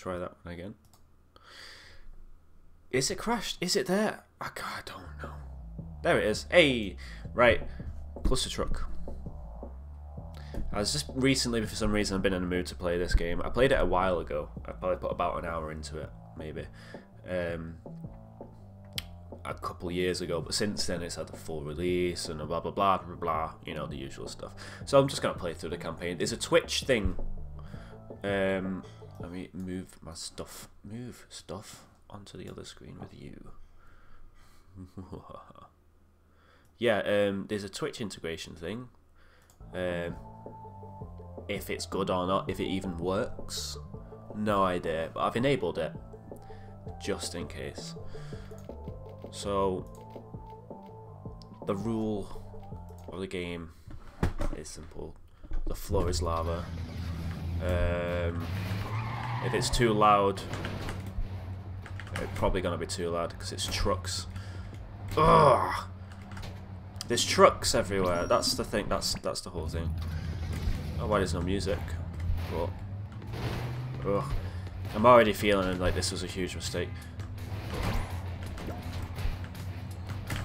try that one again. Is it crashed? Is it there? I, I don't know. There it is. Hey! Right. Cluster Truck. I was just recently, for some reason, I've been in the mood to play this game. I played it a while ago. I probably put about an hour into it, maybe. Um, a couple years ago, but since then it's had a full release and blah blah blah blah blah, you know the usual stuff. So I'm just gonna play through the campaign. There's a Twitch thing. Um, let me move my stuff, move stuff onto the other screen with you. yeah, um, there's a Twitch integration thing. Um, if it's good or not, if it even works, no idea. But I've enabled it just in case. So, the rule of the game is simple. The floor is lava. Um, if it's too loud, it's probably going to be too loud because it's trucks. Ugh! There's trucks everywhere. That's the thing. That's that's the whole thing. Oh, why there's no music? But, ugh. I'm already feeling like this was a huge mistake.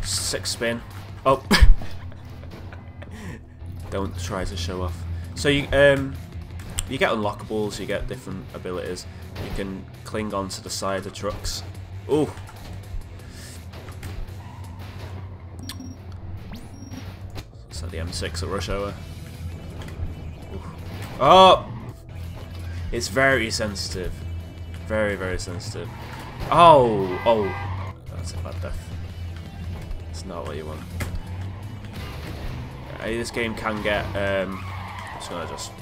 Six spin. Oh. Don't try to show off. So you um you get unlockables, you get different abilities. You can cling onto the side of trucks. Ooh. Like the M6 at Rush Hour. Ooh. Oh! It's very sensitive. Very, very sensitive. Oh! Oh! That's a bad death. It's not what you want. This game can get... Um, I'm just gonna just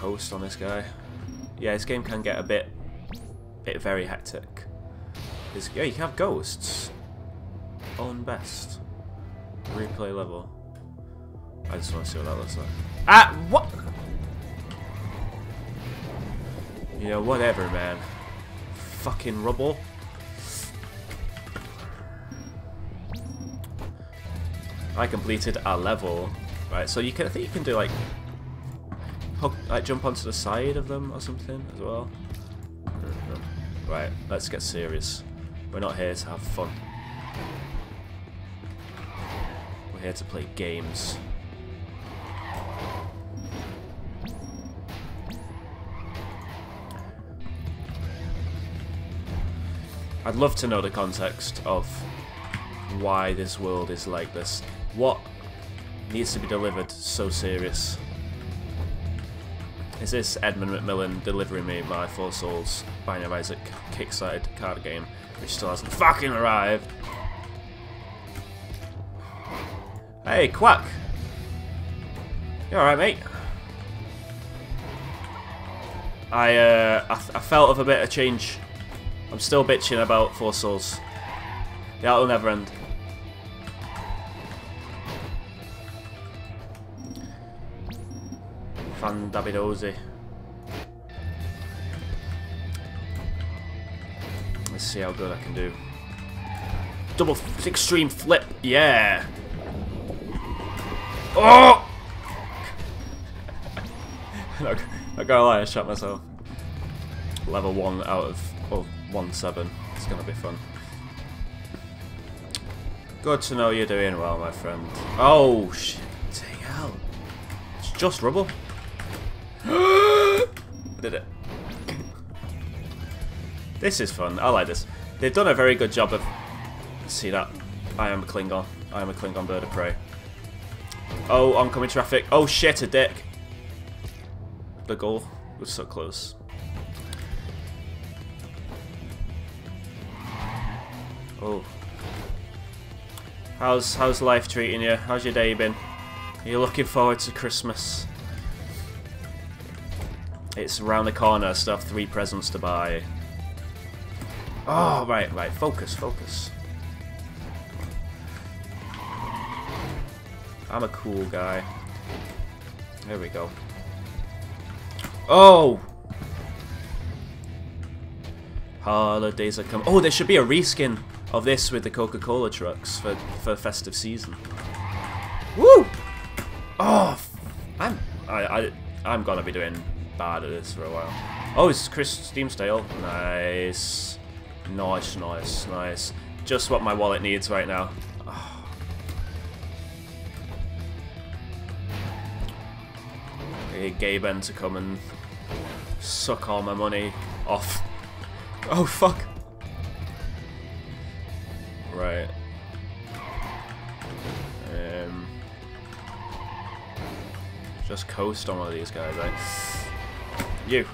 coast on this guy. Yeah, this game can get a bit, bit very hectic. It's, yeah, you can have ghosts. Own best. Replay level. I just want to see what that looks like. Ah, what? You know, whatever, man. Fucking rubble. I completed a level. Right, so you can I think you can do like hook like jump onto the side of them or something as well. Right, let's get serious. We're not here to have fun. We're here to play games. I'd love to know the context of why this world is like this. What needs to be delivered so serious? Is this Edmund McMillen delivering me my Four Souls Binding Isaac Kickstarted card game, which still hasn't fucking arrived? Hey, Quack! You alright, mate? I, uh, I, I felt of a bit of change. I'm still bitching about Four Souls. That'll never end. Fan Davidosi. Let's see how good I can do. Double extreme flip, yeah. Oh! not gonna lie, I shot myself. Level one out of oh, one seven. It's gonna be fun. Good to know you're doing well, my friend. Oh shit! hell! It's just rubble. Did it. this is fun. I like this. They've done a very good job of... See that? I am a Klingon. I am a Klingon bird of prey. Oh, oncoming traffic. Oh shit, a dick. The goal was so close. Oh. How's how's life treating you? How's your day been? Are you looking forward to Christmas? It's around the corner, have three presents to buy. Oh, right, right, focus, focus. I'm a cool guy. There we go. Oh! Holidays are coming. Oh, there should be a reskin of this with the Coca-Cola trucks for, for festive season. Woo! Oh, I'm I, I I'm gonna be doing bad at this for a while. Oh, it's Chris Steamstale. Nice. Nice, nice, nice. Just what my wallet needs right now. Oh. I Gaben to come and suck all my money off. Oh, fuck. Right. Um, just coast on one of these guys, right? You.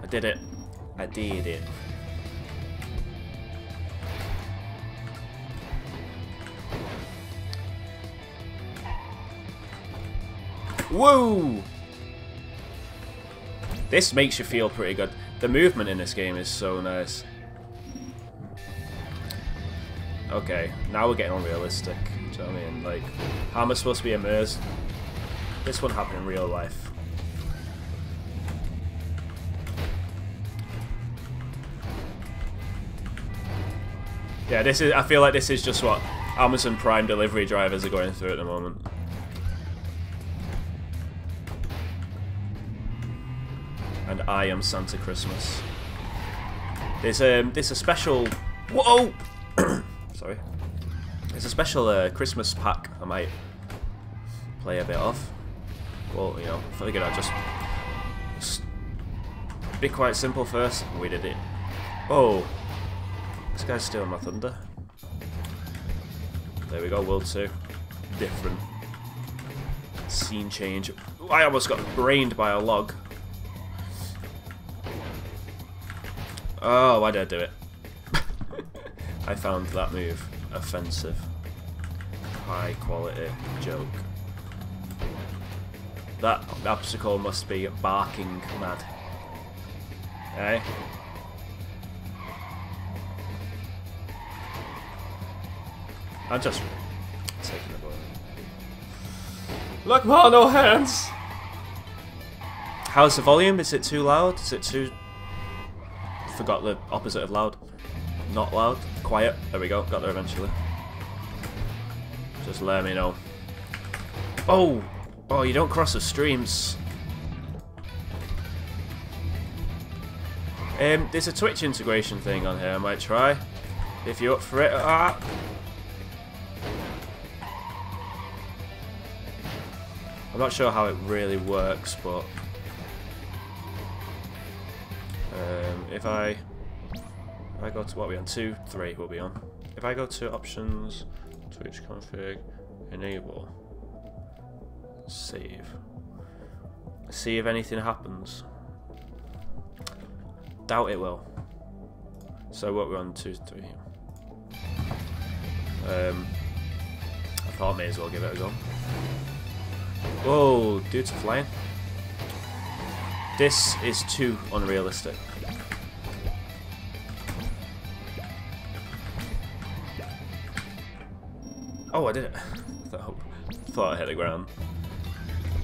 I did it. I did it. Woo! This makes you feel pretty good. The movement in this game is so nice. Okay, now we're getting unrealistic. Do you know what I mean? Like, how am I supposed to be immersed? This wouldn't happen in real life. Yeah, this is. I feel like this is just what Amazon Prime delivery drivers are going through at the moment. And I am Santa Christmas. There's um, there's a special. Whoa! Sorry. There's a special uh, Christmas pack I might play a bit of. Well, you know, I figured I'd just, just be quite simple first. We did it. Oh, this guy's stealing my thunder. There we go, World 2. Different. Scene change. I almost got brained by a log. Oh, why did I do it? I found that move offensive. High quality joke. That obstacle must be barking mad. Eh? I'm just taking the ball. Look, more, no hands! How's the volume? Is it too loud? Is it too... Forgot the opposite of loud. Not loud. Quiet. There we go. Got there eventually. Just let me know. Oh! Oh, you don't cross the streams. Um, there's a Twitch integration thing on here I might try. If you're up for it. Ah! Not sure how it really works, but... Um, if I... If I go to what we on? 2, 3 we'll be on. If I go to options, Twitch config, enable, save. See if anything happens. Doubt it will. So what we're on 2, 3. Um, I thought I may as well give it a go. Whoa, dude's flying. This is too unrealistic. Oh, I did it. thought, I hit the ground.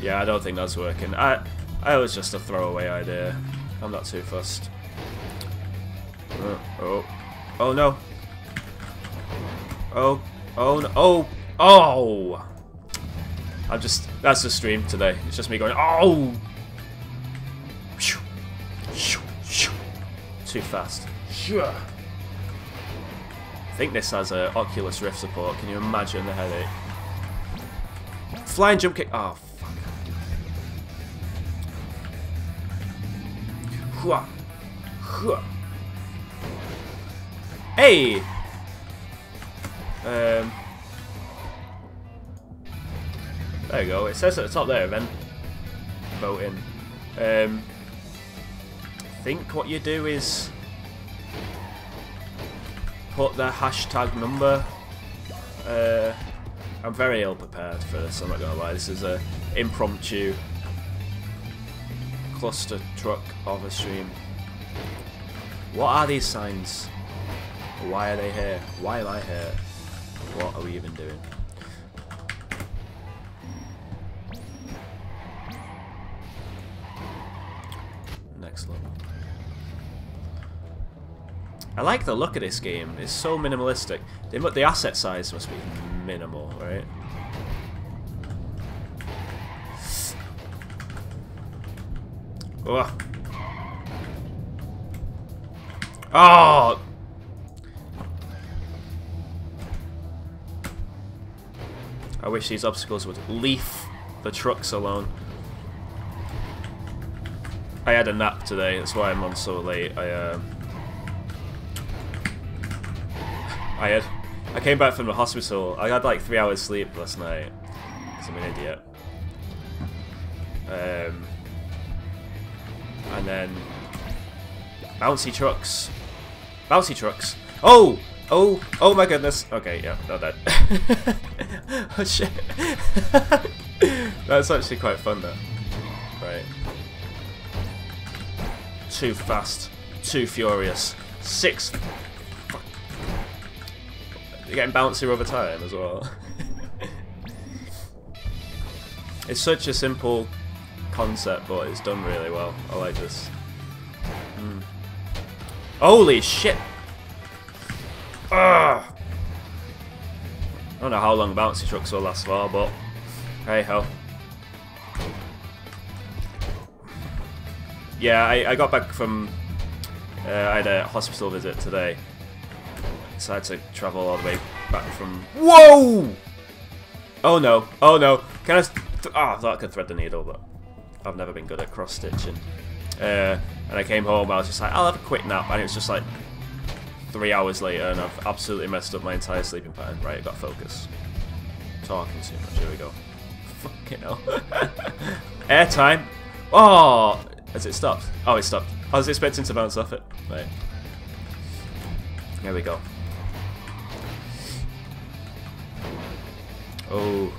Yeah, I don't think that's working. I, I was just a throwaway idea. I'm not too fussed. Uh, oh, oh no. Oh, oh no. Oh, oh. I'm just, that's the stream today. It's just me going, oh! Too fast. Sure. I think this has a Oculus Rift support. Can you imagine the headache? Flying jump kick. Oh, fuck. Hey! Um... There you go. It says at the top there, event voting. Um, I think what you do is put the hashtag number. Uh, I'm very ill prepared for this. I'm not gonna lie. This is a impromptu cluster truck of a stream. What are these signs? Why are they here? Why am I here? What are we even doing? I like the look of this game. It's so minimalistic. The, the asset size must be minimal, right? Ugh. Oh! I wish these obstacles would leave the trucks alone. I had a nap today, that's why I'm on so late. I, um... I had... I came back from the hospital. I had like three hours sleep last night. Because I'm an idiot. Um... And then... Bouncy trucks. Bouncy trucks. Oh! Oh! Oh my goodness! Okay, yeah, not dead. oh shit. That's actually quite fun though. Too fast. Too furious. Six. You're getting bouncier over time as well. it's such a simple concept, but it's done really well. I like this. Mm. Holy shit! Ugh. I don't know how long bouncy trucks will last for, but hey ho. Yeah, I, I got back from. Uh, I had a hospital visit today. So I had to travel all the way back from. Whoa! Oh no! Oh no! Can I? Ah, oh, I thought I could thread the needle, but I've never been good at cross stitching. Uh, and I came home, I was just like, I'll have a quick nap, and it was just like three hours later, and I've absolutely messed up my entire sleeping pattern. Right, I got focus. Talking too much. Here we go. Fucking hell. Airtime. Oh, has it stopped? Oh, it stopped. I was expecting to bounce off it. Right. Here we go. Oh.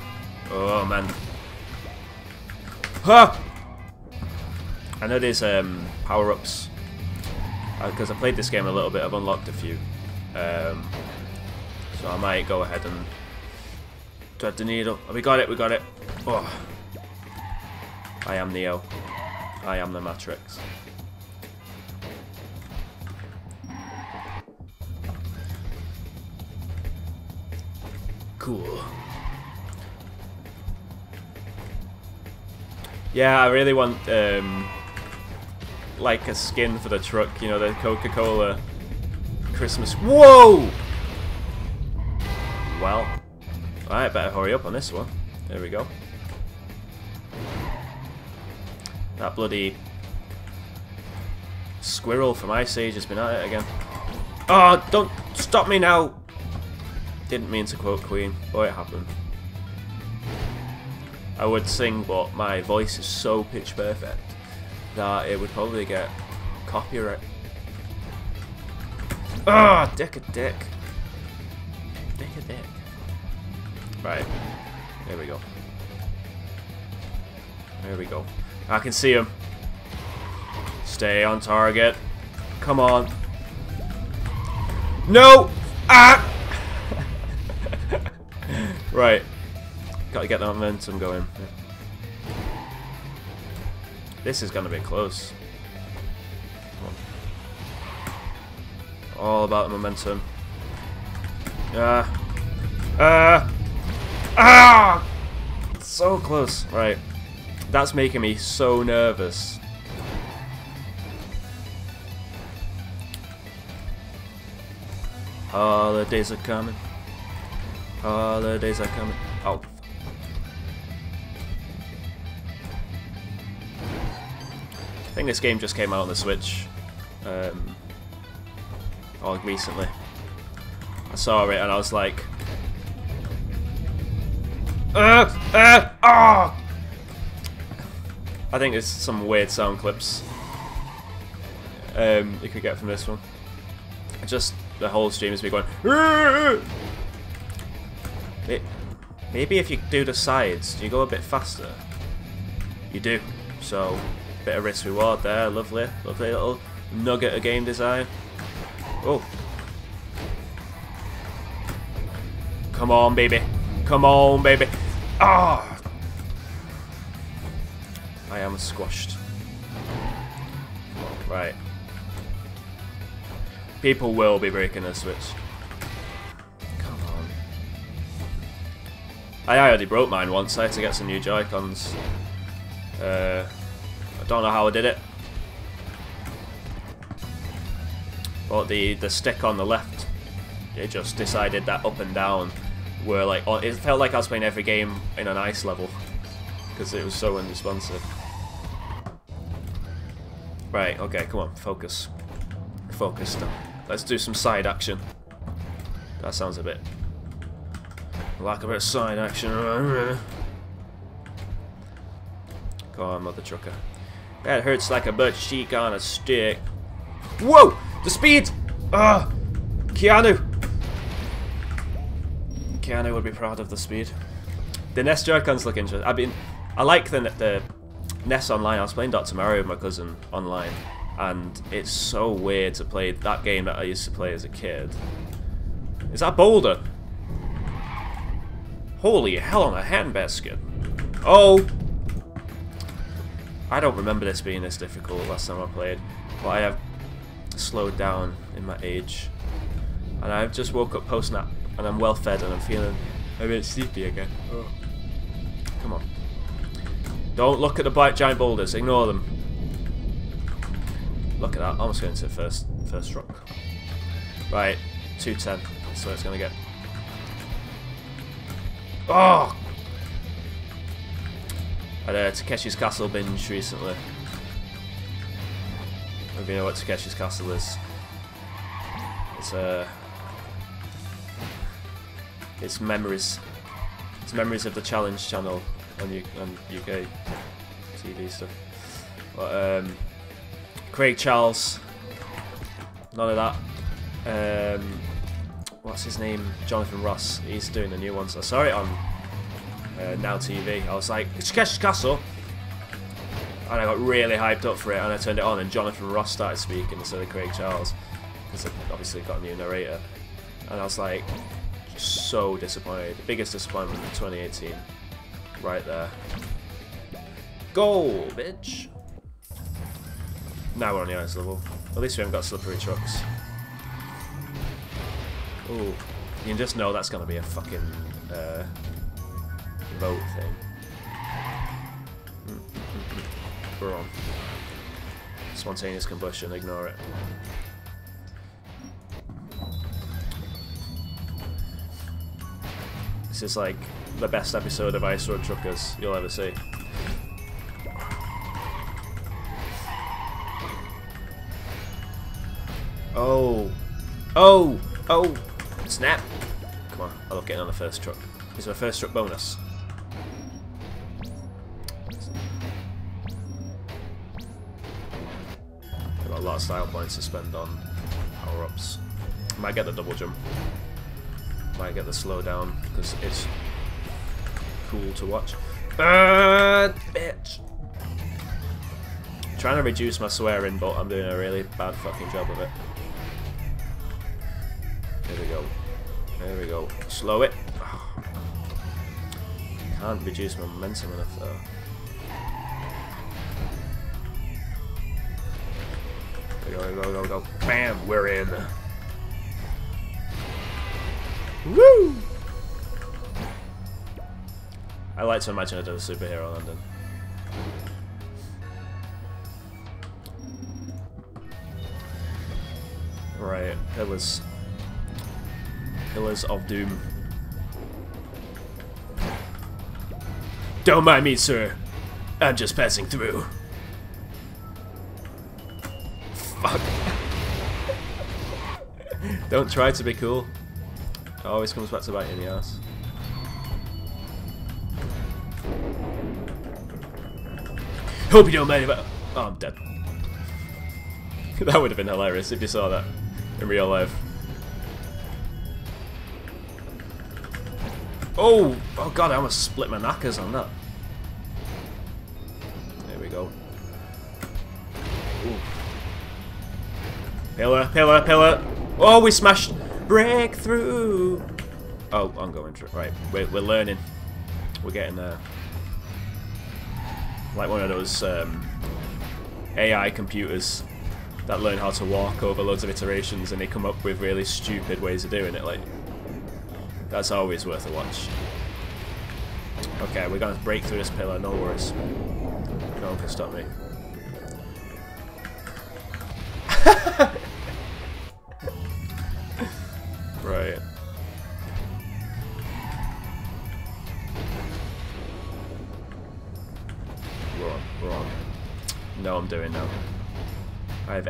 Oh, man. Ha! I know there's um, power-ups because uh, I played this game a little bit. I've unlocked a few, um, so I might go ahead and thread the needle. Oh, we got it. We got it. Oh, I am Neo. I am the Matrix. Cool. Yeah, I really want um, like a skin for the truck, you know, the Coca-Cola Christmas. Whoa! Well, alright, better hurry up on this one. There we go. That bloody squirrel from Ice Age has been at it again. Oh, don't stop me now! Didn't mean to quote Queen, but it happened. I would sing, but my voice is so pitch perfect that it would probably get copyright. Ah, oh, dick a dick. Dick a dick. Right. There we go. There we go. I can see him. Stay on target. Come on. No! Ah! right. Gotta get that momentum going. This is gonna be close. All about the momentum. Ah. Ah. Ah! So close. Right. That's making me so nervous. Holidays are coming. Holidays are coming. Oh, I think this game just came out on the Switch. Um, or recently. I saw it and I was like... Uh, uh, oh! I think there's some weird sound clips um, you could get from this one. Just the whole stream is me going... It, maybe if you do the sides, you go a bit faster? You do. So Bit of risk reward there, lovely, lovely little nugget of game design. Oh. Come on, baby. Come on, baby. Ah! Oh. I am squashed. Right. People will be breaking the switch. Come on. I already broke mine once. I had to get some new Joy-Cons. Uh, I don't know how I did it. But the, the stick on the left, it just decided that up and down were like... Oh, it felt like I was playing every game in an ice level. Because it was so unresponsive. Right, okay, come on, focus. Focus. Let's do some side action. That sounds a bit a of side action. Go on, mother trucker. That hurts like a butt cheek on a stick. Whoa! The speed! Ah! Keanu! Keanu would be proud of the speed. The NES Joy-Cons look interesting. I mean, I like the, the NES Online. I was playing Dr. Mario with my cousin online, and it's so weird to play that game that I used to play as a kid. Is that Boulder? Holy hell on a handbasket. Oh! I don't remember this being this difficult last time I played, but I have slowed down in my age. And I've just woke up post-nap, and I'm well fed, and I'm feeling a bit sleepy again. Oh. Come on. Don't look at the black giant boulders, ignore them. Look at that, almost going to the first, first rock. Right, 210, so it's going to get... Oh, had a Takeshi's Castle binge recently. If you know what Takeshi's Castle is. It's uh it's memories. It's memories of the challenge channel on, on UK TV stuff. But um Craig Charles none of that. Um what's his name? Jonathan Ross. He's doing the new one. So I saw it on uh, Now TV. I was like, it's Castle. And I got really hyped up for it, and I turned it on, and Jonathan Ross started speaking instead of Craig Charles, because obviously got a new narrator. And I was like, so disappointed. The biggest disappointment in 2018. Right there. Goal, bitch! Now we're on the ice level. At least we haven't got slippery trucks. Ooh. You can just know that's going to be a fucking uh, vote thing. We're on. Spontaneous combustion, ignore it. This is like the best episode of Ice Road Truckers you'll ever see. Oh. Oh! Oh! Snap! Come on, I love getting on the first truck. It's my first truck bonus. Got a lot of style points to spend on power-ups. Might get the double jump. Might get the slow down, because it's cool to watch. Bitch! trying to reduce my swearing, but I'm doing a really bad fucking job of it. There we go. There we go. Slow it. Can't reduce momentum enough though. Go, go, go, go. Bam! We're in. Woo! I like to imagine I did a superhero London. Right, Pillars. Pillars of Doom. Don't mind me, sir. I'm just passing through. Fuck. don't try to be cool. Always comes back to bite you in the ass. Hope you don't mind about. Oh, I'm dead. that would have been hilarious if you saw that in real life. Oh! Oh god, I almost split my knackers on that. There we go. Ooh. Pillar, pillar, pillar. Oh, we smashed. Breakthrough. Oh, I'm going to. Right, we're, we're learning. We're getting there. Like one of those um, AI computers that learn how to walk over loads of iterations and they come up with really stupid ways of doing it. Like, that's always worth a watch. Okay, we're going to break through this pillar, no worries. No one can stop me.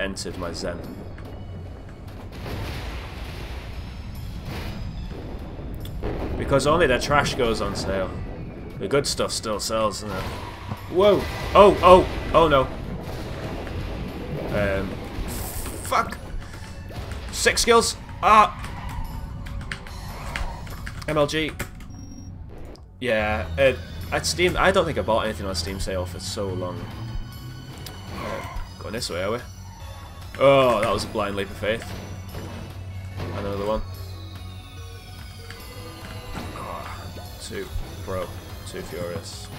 Entered my zen. Because only the trash goes on sale. The good stuff still sells, doesn't it? Whoa! Oh, oh, oh no. Um, fuck! Six skills! Ah! MLG. Yeah, uh, at Steam, I don't think I bought anything on Steam sale for so long. Uh, going this way, are we? Oh, that was a blind leap of faith. And Another one. Ah, oh, too pro, too furious.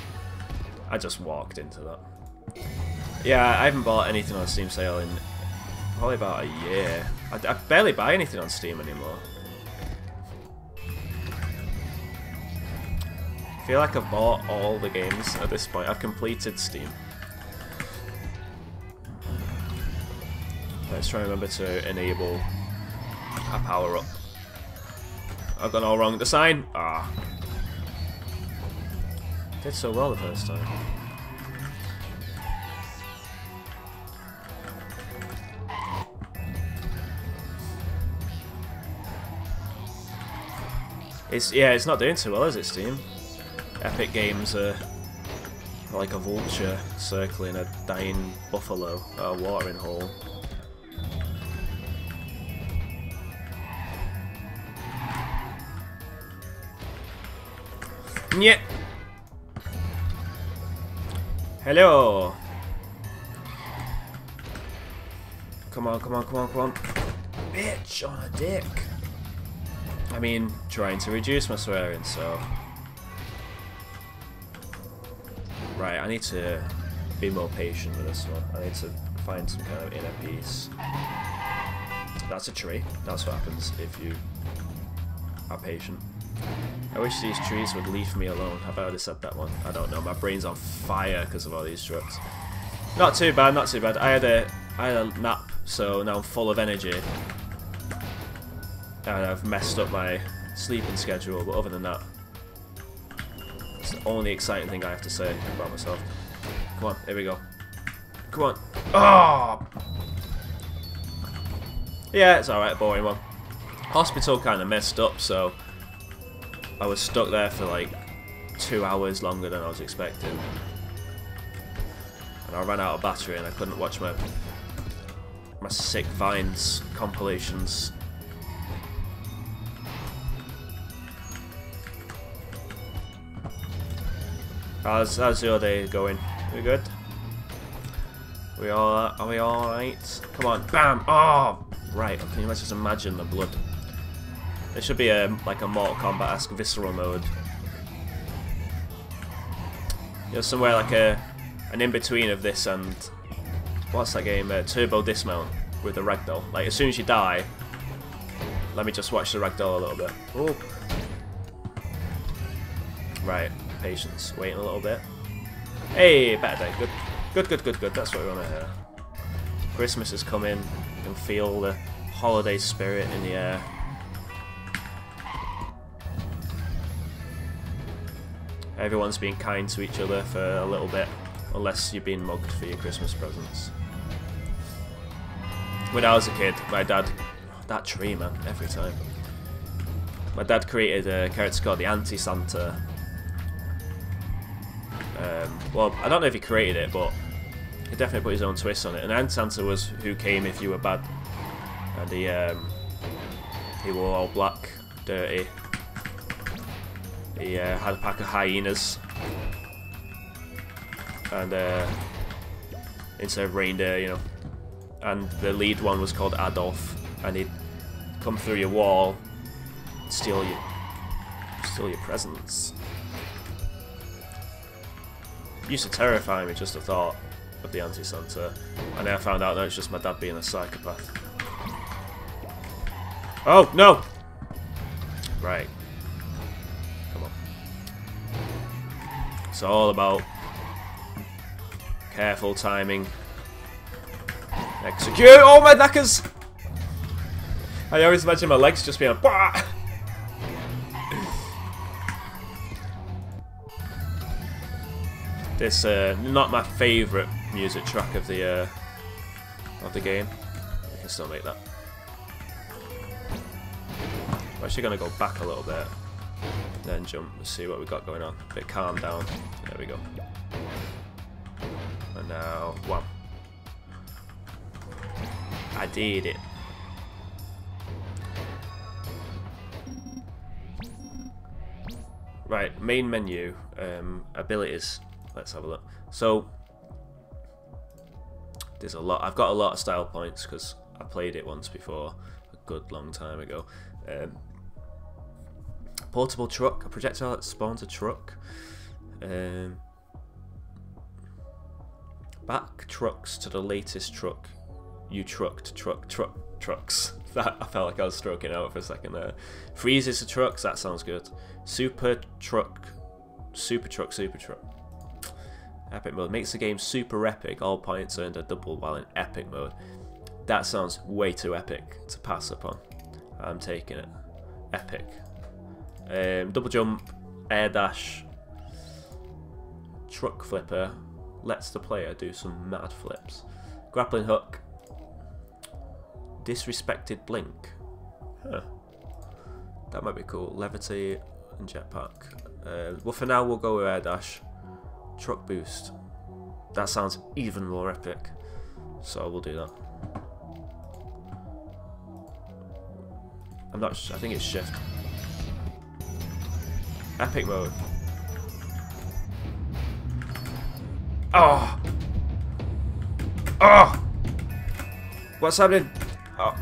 I just walked into that. Yeah, I haven't bought anything on Steam sale in probably about a year. I, I barely buy anything on Steam anymore. I feel like I've bought all the games at this point. I've completed Steam. Let's try and remember to enable a power up. I've gone all wrong. The sign! Ah. Did so well the first time. It's yeah, it's not doing too well, is it, Steam? Epic Games are like a vulture circling a dying buffalo at a watering hole. Yeah. Hello. Come on, come on, come on, come on. Bitch on a dick. I mean, trying to reduce my swearing, so... Right, I need to be more patient with this one. I need to find some kind of inner peace. That's a tree. That's what happens if you are patient. I wish these trees would leave me alone. Have I already said that one? I don't know. My brain's on fire because of all these trucks. Not too bad, not too bad. I had a I had a nap, so now I'm full of energy. And I've messed up my sleeping schedule, but other than that, it's the only exciting thing I have to say about myself. Come on, here we go. Come on. Oh! Yeah, it's alright, boring one. Hospital kind of messed up, so I was stuck there for like two hours longer than I was expecting. And I ran out of battery and I couldn't watch my my sick vines compilations. How's, how's your day going? We good? We all are we all right? Come on, bam! Oh, right. Oh, can you just imagine the blood? It should be a like a Mortal Kombat-esque visceral mode. You know, somewhere like a an in between of this and what's that game? Uh, Turbo Dismount with the ragdoll. Like as soon as you die, let me just watch the ragdoll a little bit. Oh. Right, patience. Waiting a little bit. Hey, better day. Good, good, good, good, good. That's what we want to hear. Christmas is coming. You can feel the holiday spirit in the air. Everyone's being kind to each other for a little bit, unless you're being mugged for your Christmas presents. When I was a kid, my dad... That tree, man, every time. My dad created a character called the Anti-Santa. Um, well, I don't know if he created it, but he definitely put his own twist on it. And Anti-Santa was who came if you were bad. And he, um, he wore all black, dirty, he uh, had a pack of hyenas. And uh, instead of reindeer, you know. And the lead one was called Adolf. And he'd come through your wall, steal your, steal your presents. used to terrify me just the thought of the anti-Santa. And then I found out that it's just my dad being a psychopath. Oh, no! Right. It's all about careful timing. Execute! Oh, my knackers! I always imagine my legs just being! This, uh, not my favourite music track of the uh, of the game. We can still make that. We're actually going to go back a little bit, then jump and see what we got going on. A bit calm down. There we go. And now, one. I did it. Right, main menu, um, abilities. Let's have a look. So, there's a lot. I've got a lot of style points because I played it once before, a good long time ago. Um, portable truck, a projectile that spawns a truck. Um, back trucks to the latest truck. You trucked truck truck trucks. That I felt like I was stroking out for a second there. Freezes the trucks. That sounds good. Super truck, super truck, super truck. Epic mode makes the game super epic. All points earned are double while in epic mode. That sounds way too epic to pass up on. I'm taking it. Epic. Um, double jump, air dash, truck flipper lets the player do some mad flips. Grappling hook, disrespected blink. Huh. That might be cool. Levity and jetpack. Uh, well, for now we'll go with air dash. Truck boost. That sounds even more epic. So we'll do that. I'm not. I think it's shift. Epic mode. Oh! Oh! What's happening? Oh.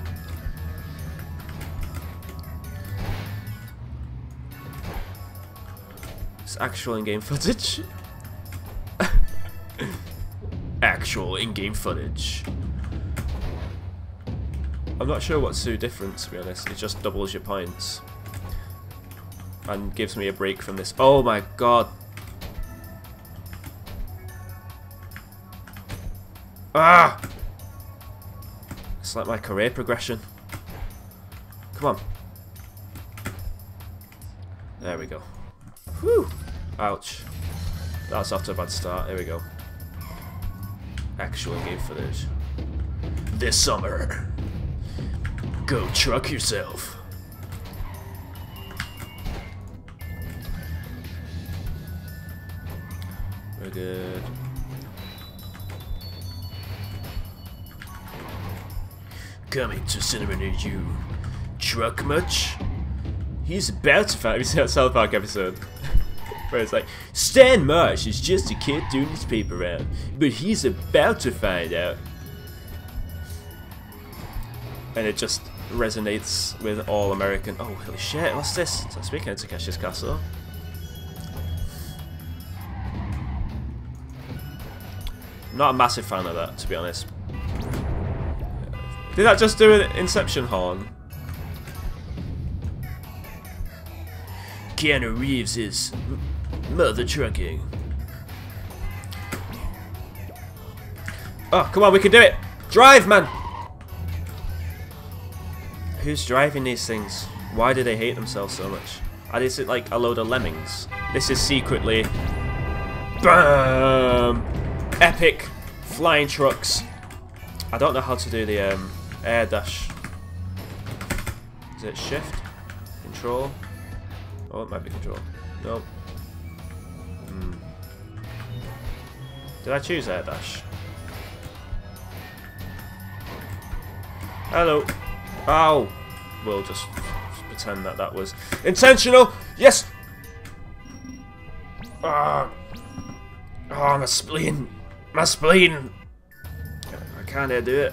It's actual in-game footage. actual in-game footage. I'm not sure what's so different to be honest. It just doubles your points. And gives me a break from this. Oh my god. Ah! It's like my career progression. Come on. There we go. Whew! Ouch. That's to a bad start. Here we go. Actual game footage. This summer. Go truck yourself. Coming to cinema near you. Truck much? He's about to find a South Park episode. Where it's like, Stan Marsh is just a kid doing his paper round, but he's about to find out. And it just resonates with all American. Oh, holy shit, what's this? So speaking of Takeshi's Castle. Not a massive fan of that, to be honest. Did that just do an Inception horn? Keanu Reeves is mother trucking. Oh, come on, we can do it! Drive, man! Who's driving these things? Why do they hate themselves so much? And is it like a load of lemmings? This is secretly... BAM! Epic flying trucks. I don't know how to do the um, air dash. Is it shift? Control? Oh, it might be control. Nope. Hmm. Did I choose air dash? Hello. Ow. We'll just pretend that that was intentional. Yes. Ah. Oh. my spleen. My spleen. I can't do it.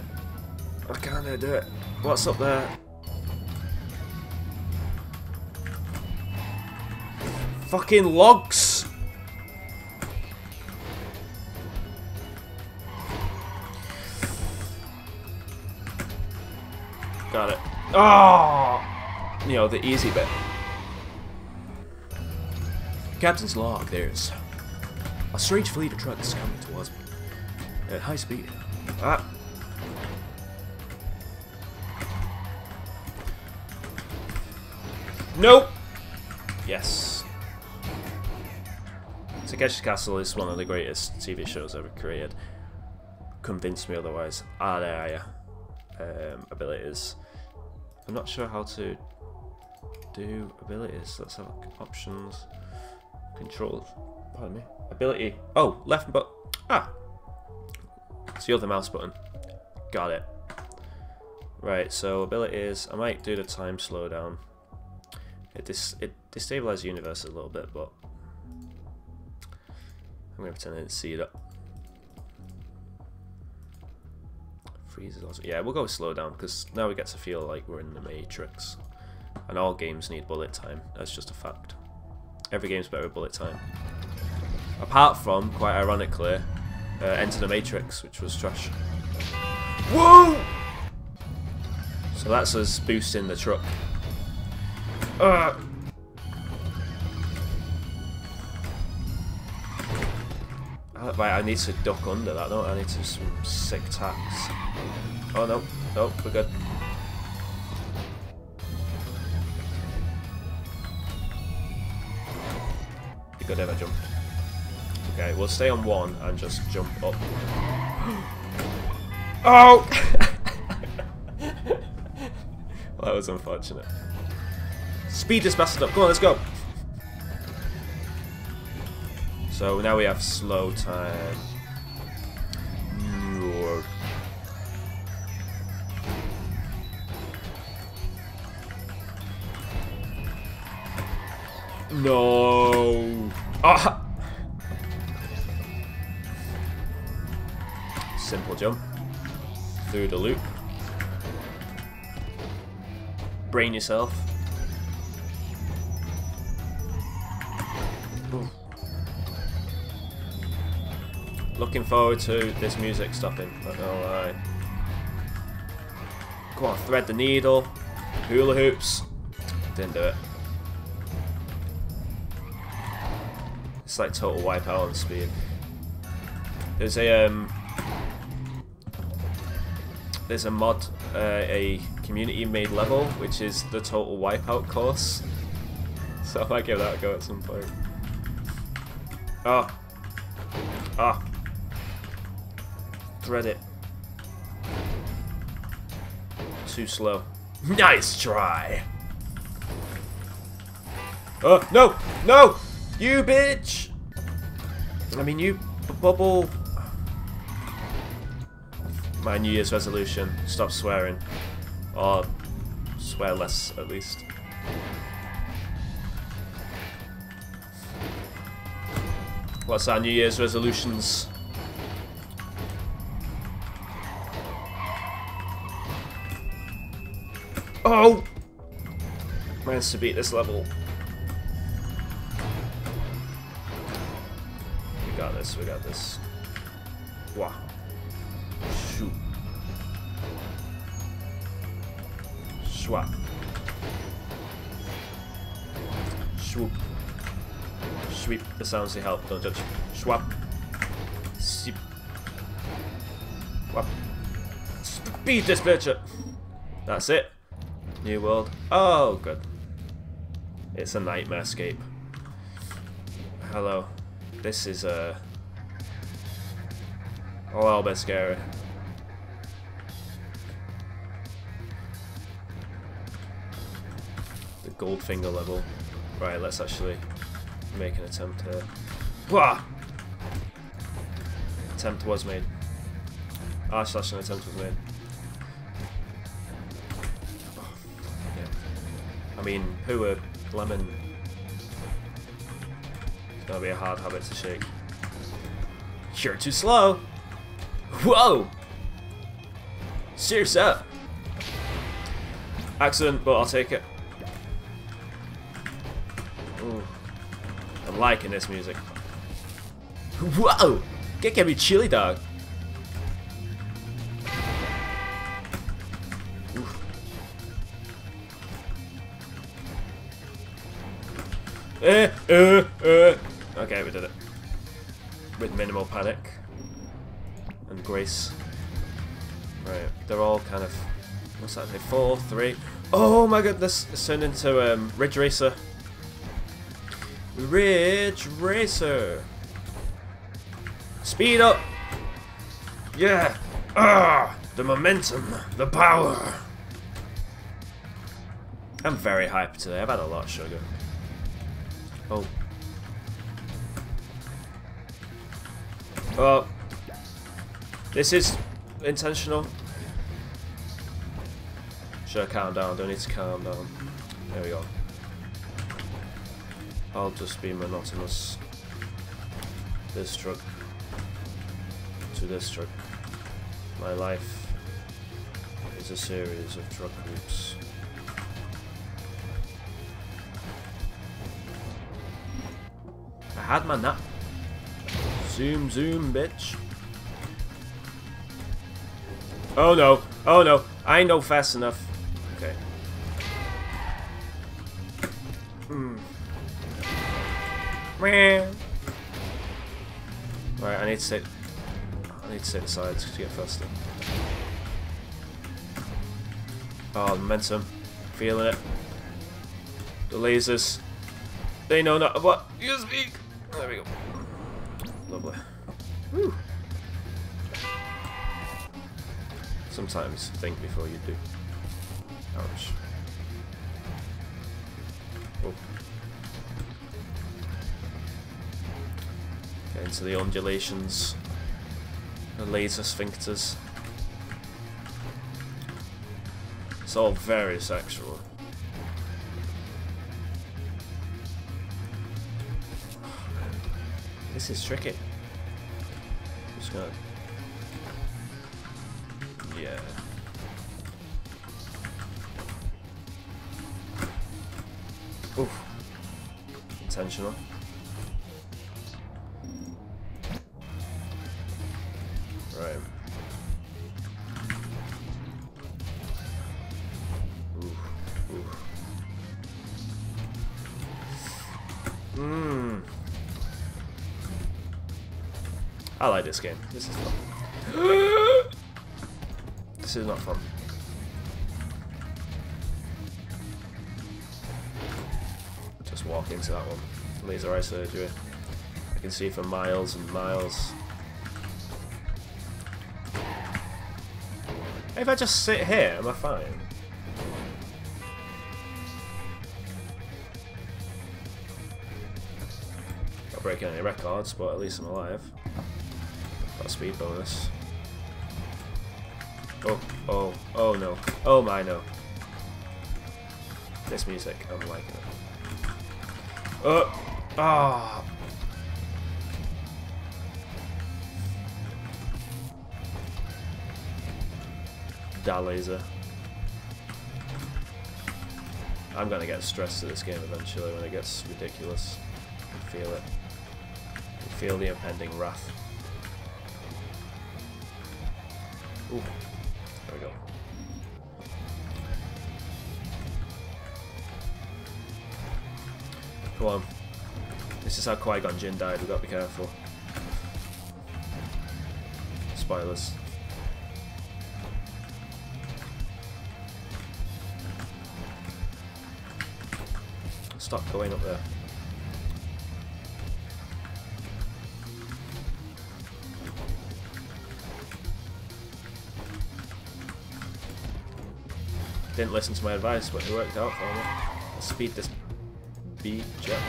I can't do it. What's up there? Fucking logs! Got it. Oh! You know, the easy bit. Captain's log, there's a strange fleet of trucks coming towards me at high speed. Ah, Nope! Yes. Takeshi's Castle is one of the greatest TV shows ever created. convince me otherwise. Ah, there are you. Um, abilities. I'm not sure how to do abilities. Let's have options. Controls. Pardon me. Ability. Oh, left but ah. It's the other mouse button. Got it. Right, so abilities. I might do the time slowdown. It dis it destabilizes the universe a little bit, but I'm gonna pretend I didn't see it. Freezes also. Yeah, we'll go with slowdown because now we get to feel like we're in the Matrix. And all games need bullet time. That's just a fact. Every game's better with bullet time. Apart from, quite ironically, uh, Enter the Matrix, which was trash. Whoa! So that's us boosting the truck. Uh. Right, I need to duck under that, don't I? I need to some sick taps. Oh no, no, we're good. Be good if I jump. Okay, we'll stay on one and just jump up. oh! well, that was unfortunate. Speed this bastard up. Come on, let's go. So now we have slow time. No. Ah. Simple jump through the loop. Brain yourself. Looking forward to this music stopping, not gonna lie. Come on, thread the needle. Hula hoops. Didn't do it. It's like total wipeout on speed. There's a um there's a mod, uh, a community made level, which is the total wipeout course. So I might give that a go at some point. Ah. Ah. Thread it. Too slow. Nice try! Oh, no! No! You bitch! I mean, you bubble... My New Year's resolution, stop swearing. Or swear less, at least. What's our New Year's resolutions? Oh! Managed to beat this level. We got this, we got this. Wow. Shoot. Swap. Swoop. Sweep. The sounds they help, don't judge. Swap. Sip. Swap. Beat this bitch up. That's it. New world. Oh, good. It's a nightmare scape. Hello. This is uh, a little bit scary. The Goldfinger level. Right, let's actually make an attempt here. Attempt was made. Ah, slash an attempt was made. I mean, who a lemon. It's gonna be a hard habit to shake. You're too slow. Whoa! Serious up. Accident, but I'll take it. Ooh. I'm liking this music. Whoa! Get me chili dog. Eh, eh, eh. Okay, we did it. With minimal panic. And grace. Right, they're all kind of... What's that? say? Four, three... Oh my goodness! It's turned into um, Ridge Racer. Ridge Racer! Speed up! Yeah! Ah! The momentum! The power! I'm very hyped today. I've had a lot of sugar. Oh. Oh. This is intentional. Should I calm down? Don't need to calm down. There we go. I'll just be monotonous. This truck. To this truck. My life is a series of truck loops. Had my nap. Zoom, zoom, bitch. Oh no, oh no, I no fast enough. Okay. Hmm. Right, I need to sit. I need to sit aside to get faster. Oh, momentum. Feeling it. The lasers. They know not what you speak. Oh, there we go. Lovely. Woo. Sometimes think before you do. Ouch. Oh. Get into the undulations. The laser sphincters. It's all very sexual. This is tricky. Just gonna. This game. This is fun. this is not fun. Just walk into that one. Laser eye surgery. I can see for miles and miles. If I just sit here, am I fine? Breaking any records, but at least I'm alive. Speed bonus. Oh, oh, oh no. Oh my no. This music, I'm liking it. Oh! Ah! Da laser. I'm gonna get stressed to this game eventually when it gets ridiculous. I feel it. I feel the impending wrath. Ooh. There we go. Come on. This is how Qui-Gon Jinn died, we've got to be careful. Spoilers. Stop going up there. Didn't listen to my advice, but it worked out for me. Let's speed this beach up.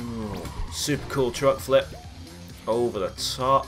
Ooh, super cool truck flip. Over the top.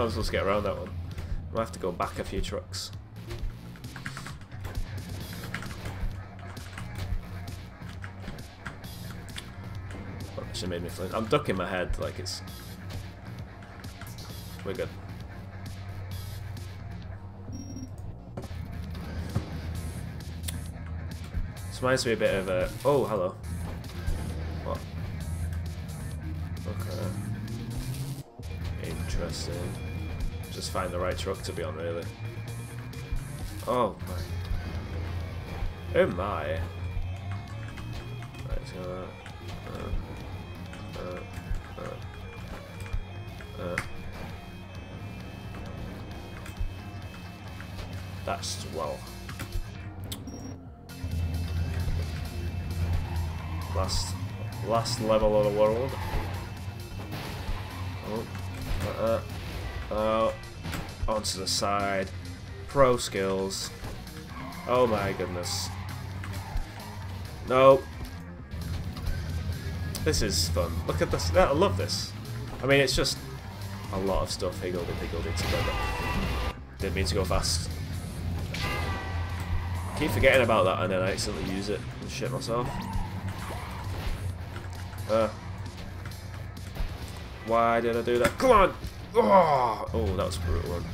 I I'm supposed to get around that one. I might have to go back a few trucks. Oh, made me flinch. I'm ducking my head like it's... We're good. This reminds me a bit of a... Oh, hello. Find the right truck to be on, really. Oh, my. Oh, my. Right, so, uh, uh, uh. That's, well... Last, last level of the world. Side. Pro skills. Oh my goodness. Nope. This is fun. Look at this. I love this. I mean, it's just a lot of stuff higgledy-piggledy together. Didn't mean to go fast. Keep forgetting about that and then I accidentally use it and shit myself. Uh, why did I do that? Come on! Oh, oh that was a brutal one.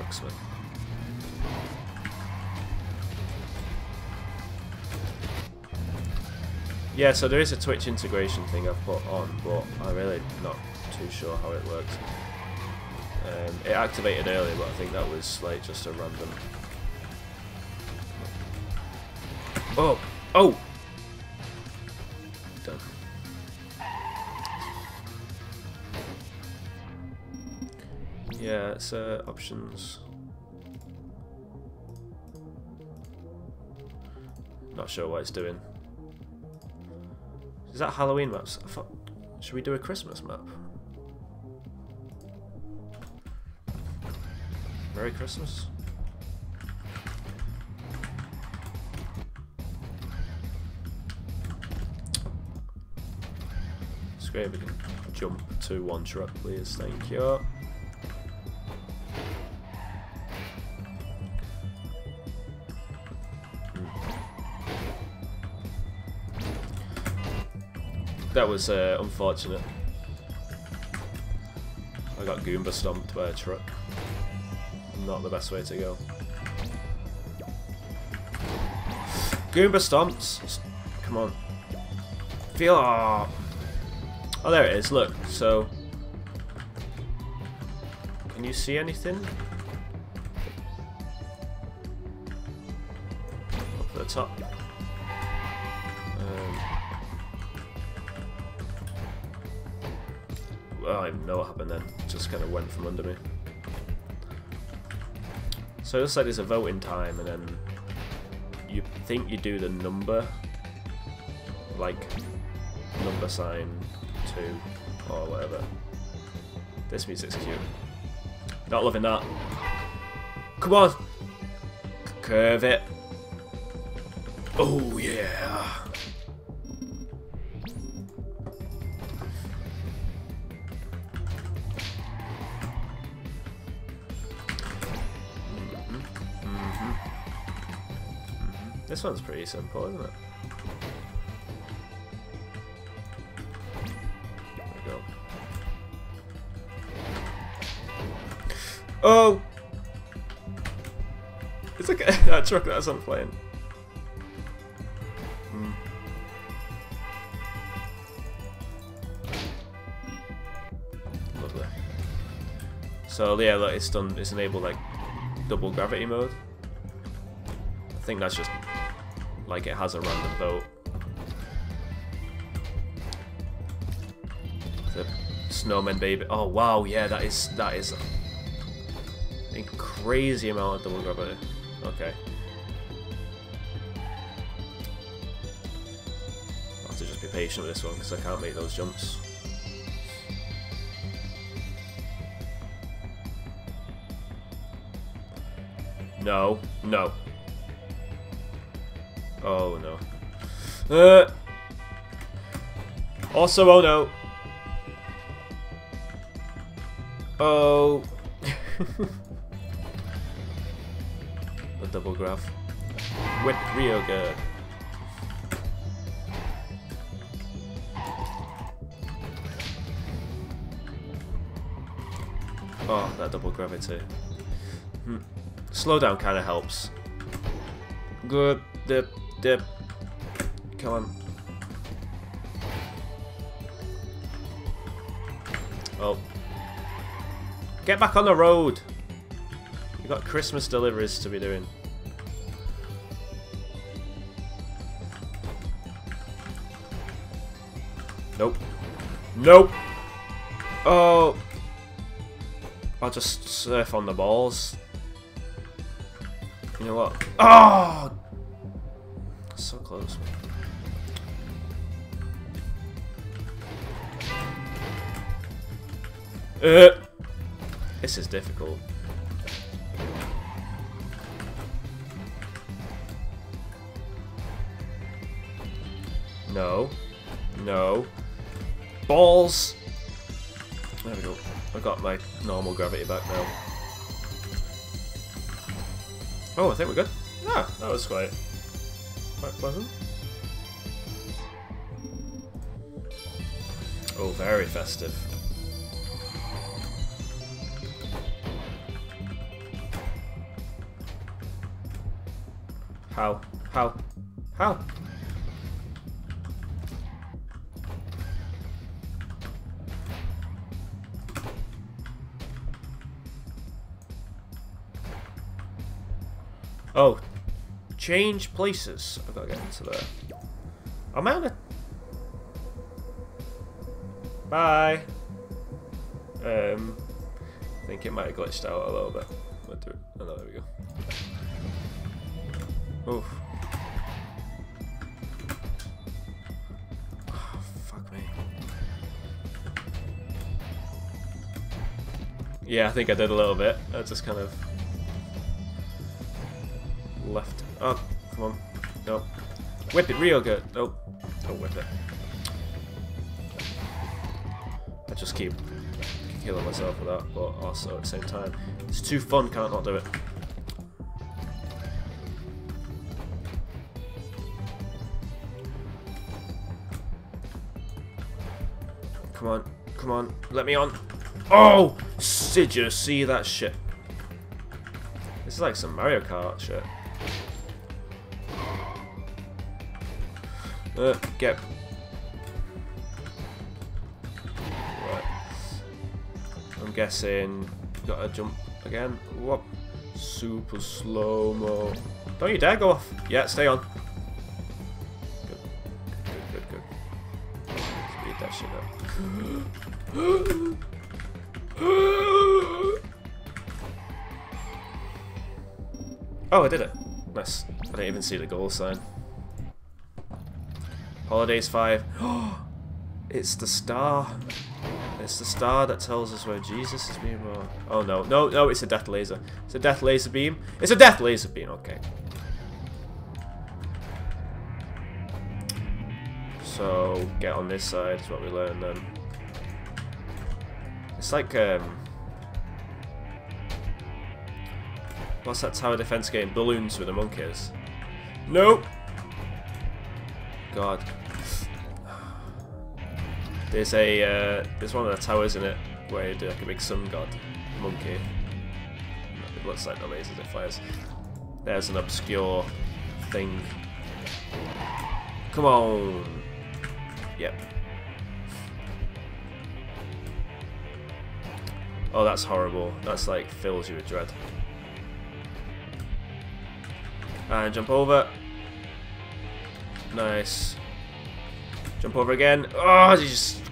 Man. Yeah, so there is a Twitch integration thing I've put on, but I'm really not too sure how it works. Um, it activated earlier, but I think that was like just a random. Oh, oh. It's uh, options. Not sure what it's doing. Is that Halloween maps? I thought, should we do a Christmas map? Merry Christmas. It's great if we can jump to one truck, please. Thank you. That was uh, unfortunate. I got Goomba stomped by a truck not the best way to go. Goomba stomps. Come on. Feel. Oh. oh, there it is. Look. So. Can you see anything? Just kind of went from under me. So it looks like there's a voting time and then you think you do the number, like number sign 2 or whatever. This music's cute. Not loving that. Come on! Curve it. Oh yeah! This one's pretty simple, isn't it? There we go. Oh! It's okay. that truck that's on plane. Mm. Lovely. So yeah, look, it's done. It's enabled like double gravity mode. I think that's just like it has a random vote. The snowman baby. Oh wow, yeah, that is that is a crazy amount of double gravity. Okay. I'll have to just be patient with this one because I can't make those jumps. No, no. Oh no. Uh, also, oh no. Oh. A double graph. Whip Ryoga. Oh, that double gravity. Hmm. Slow down kind of helps. Good. The Dip. Come on. Oh. Get back on the road! You've got Christmas deliveries to be doing. Nope. Nope! Oh! I'll just surf on the balls. You know what? Oh! Uh, this is difficult. No. No. Balls! There we go. I got my normal gravity back now. Oh, I think we're good. Yeah, that was quite, quite pleasant. Oh, very festive. How? How? How? Oh, change places. I've got to get into there. I'm out of... Bye. Um, I think it might have glitched out a little bit. Went through. Oh, no. Oof. Oh, fuck me. Yeah, I think I did a little bit. I just kind of left. Oh, come on. No. Whip it real good. Nope. Don't whip it. I just keep killing myself with that, but also at the same time, it's too fun, can't not do it. Come on, come on, let me on. Oh! Did you see that shit? This is like some Mario Kart shit. Uh, get. Right. I'm guessing. Gotta jump again. Whoop. Super slow mo. Don't you dare go off. Yeah, stay on. See the goal sign. Holidays 5. it's the star. It's the star that tells us where Jesus is being born. Oh no, no, no, it's a death laser. It's a death laser beam. It's a death laser beam, okay. So, get on this side is what we learned then. It's like, um... What's that tower defense game? Balloons with the monkeys. Nope! God. There's a uh, there's one of the towers in it where you do like a big sun god monkey. It looks like the lasers it fires. There's an obscure thing. Come on. Yep. Oh, that's horrible. That's like fills you with dread. And jump over. Nice. Jump over again. Oh, just...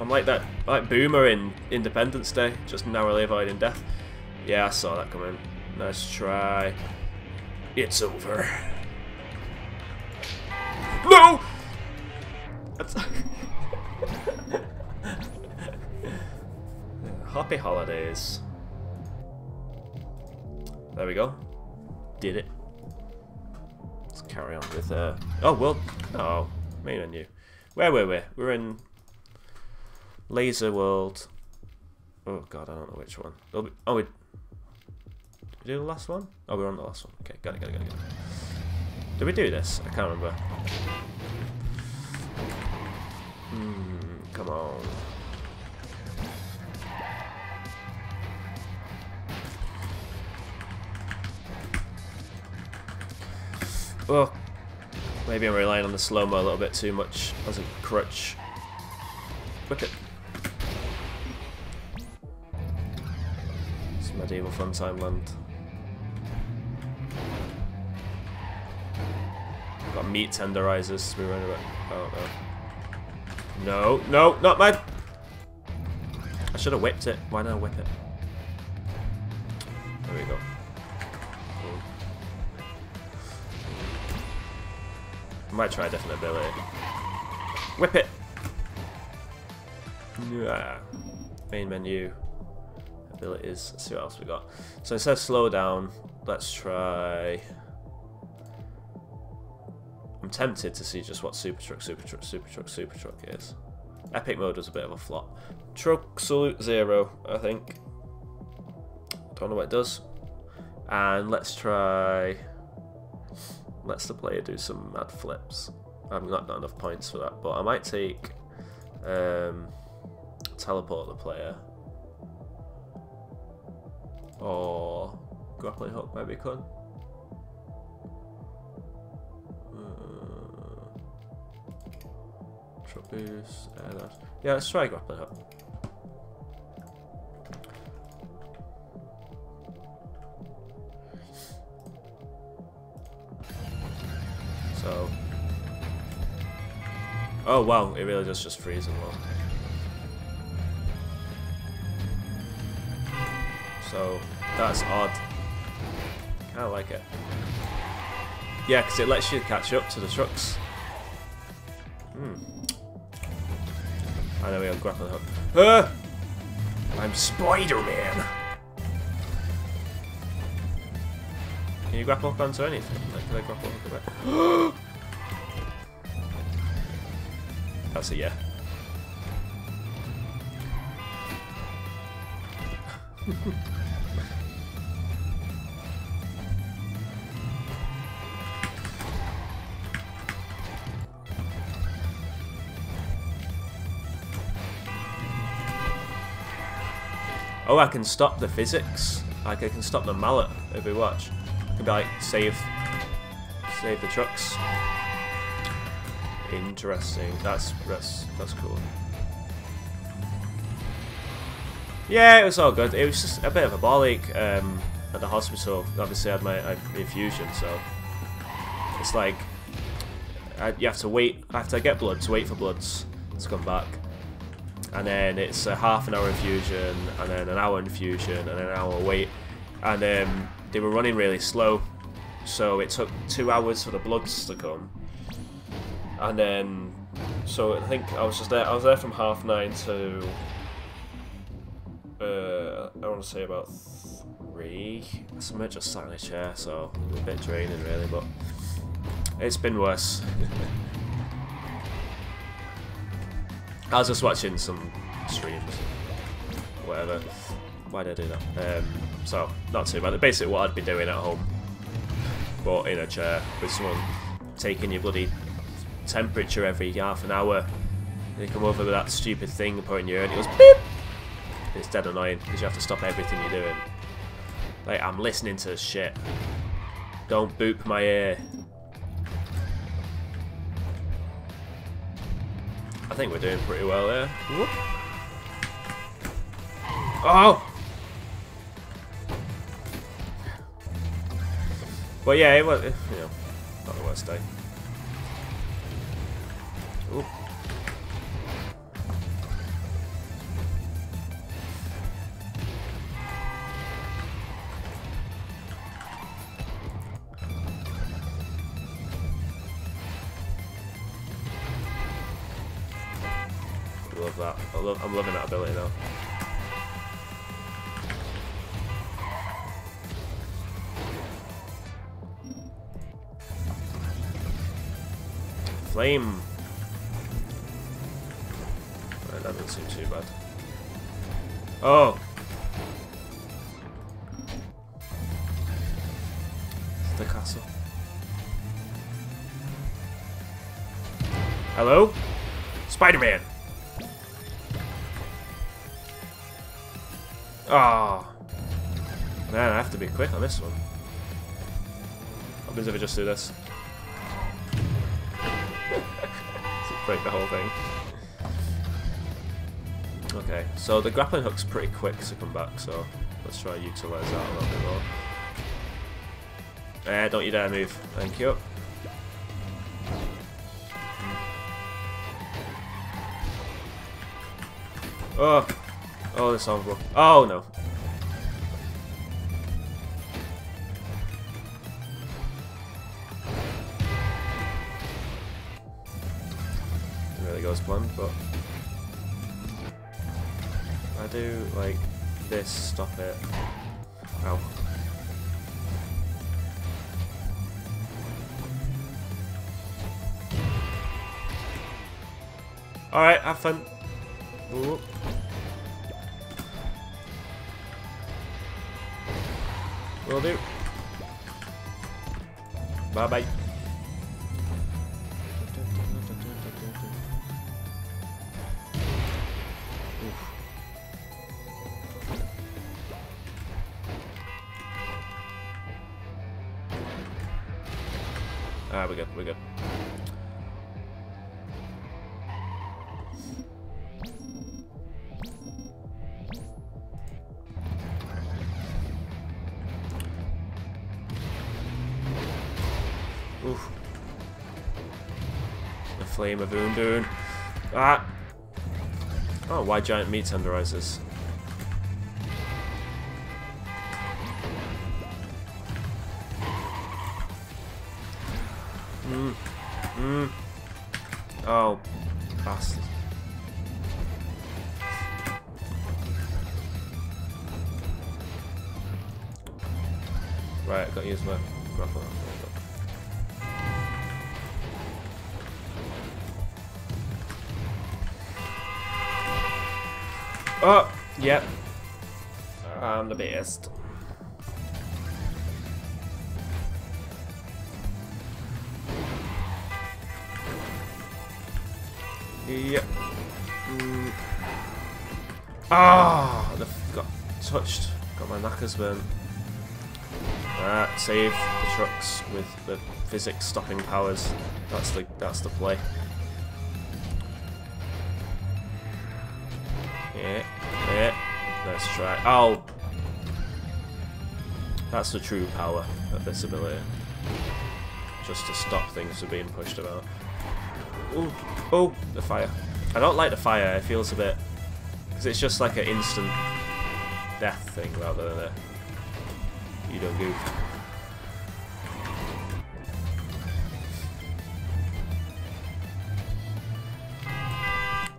I'm like that, like Boomer in Independence Day, just narrowly avoiding death. Yeah, I saw that coming. Nice try. It's over. No! Happy holidays. There we go. Did it. Carry on with uh Oh well oh main menu. Where were we? We're in Laser World. Oh god, I don't know which one. We, oh, we, did we do the last one? Oh, we're on the last one. Okay, got it, got it, got it, got it. Did we do this? I can't remember. Hmm, come on. Oh, maybe I'm relying on the slow-mo a little bit too much as a crutch. Whip it. It's medieval fun time land. Got meat tenderizers to be running about. Oh no. No, no, not mine! I should have whipped it. Why not whip it? There we go. Might try a different ability. Whip it! Yeah. Main menu. Abilities. Let's see what else we got. So instead of slow down, let's try... I'm tempted to see just what Super Truck, Super Truck, Super Truck, Super Truck is. Epic mode was a bit of a flop. Truck Salute Zero, I think. Don't know what it does. And let's try... Let's the player do some mad flips. I've not got enough points for that, but I might take... Um, teleport the player. Or grappling hook maybe could. Truck boost, air dash. Yeah, let's try grappling hook. Oh wow, it really does just freeze and well. So that's odd. Kind of like it. Yeah, because it lets you catch up to the trucks. Hmm. I know we have grappling hook. Ah! I'm Spider-Man! Can you grapple hook onto anything? Like, can I grapple hook a Yeah. Oh, I can stop the physics. Like I can stop the mallet if we watch. I can be like save, save the trucks. Interesting. That's that's that's cool. Yeah, it was all good. It was just a bit of a bollock um, at the hospital. Obviously, I had my I had infusion, so it's like I, you have to wait. I have to get blood to wait for bloods to come back and then it's a half an hour infusion, and then an hour infusion, and then an hour wait. And um, they were running really slow, so it took two hours for the bloods to come. And then, so I think I was just there. I was there from half nine to, uh, I want to say about three. So I just sat in a chair, so a bit draining really, but it's been worse. I was just watching some streams, whatever. Why did I do that? Um, so, not too bad. Basically what I'd be doing at home, but in a chair with someone taking your bloody temperature every half an hour. They come over with that stupid thing and your ear and it goes beep! It's dead annoying because you have to stop everything you're doing. Like, I'm listening to shit. Don't boop my ear. I think we're doing pretty well there. Whoop. Oh! But yeah, it was, you know, not the worst day. Love, I'm loving that ability now. Flame. this. break the whole thing. Okay, so the grappling hook's pretty quick to come back, so let's try utilise that a little bit more. Eh, don't you dare move. Thank you. Oh! Oh, this horrible. Oh, no. Like, this, stop it. Oh. Alright, have fun. Ooh. Will do. Bye bye Of Undoon. Ah! Oh, why giant meat tenderizers? Best. Yep. Mm. Ah, got touched. Got my knackers burnt. Ah, save the trucks with the physics stopping powers. That's the that's the play. Yeah, yeah. Let's try. Oh, that's the true power of this ability. Just to stop things from being pushed about. Oh, oh, the fire. I don't like the fire. It feels a bit because it's just like an instant death thing rather than a you don't goof.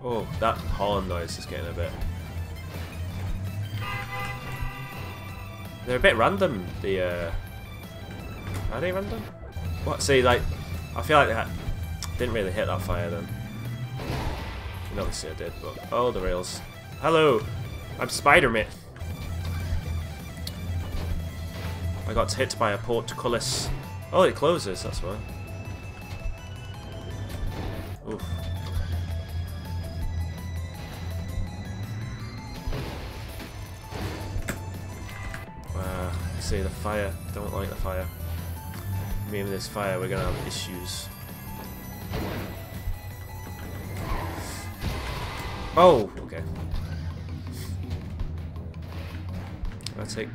Oh, that horn noise is getting a bit. They're a bit random. The uh, are they random? What? See, like, I feel like they had, didn't really hit that fire then. And obviously I did, but oh, the rails. Hello, I'm Spider-Man. I got hit by a portcullis. Oh, it closes. That's why. See the fire. Don't like the fire. Me and this fire, we're gonna have issues. Oh, okay. I take.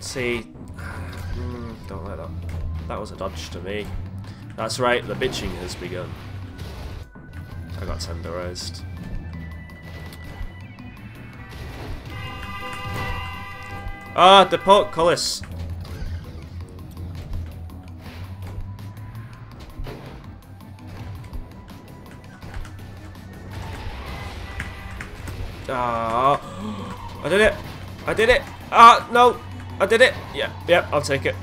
See, mm, don't like that. That was a dodge to me. That's right, the bitching has begun. I got tenderized. Ah, the portcullis. Ah, I did it. I did it. Ah, no. I did it. Yeah, yeah, I'll take it.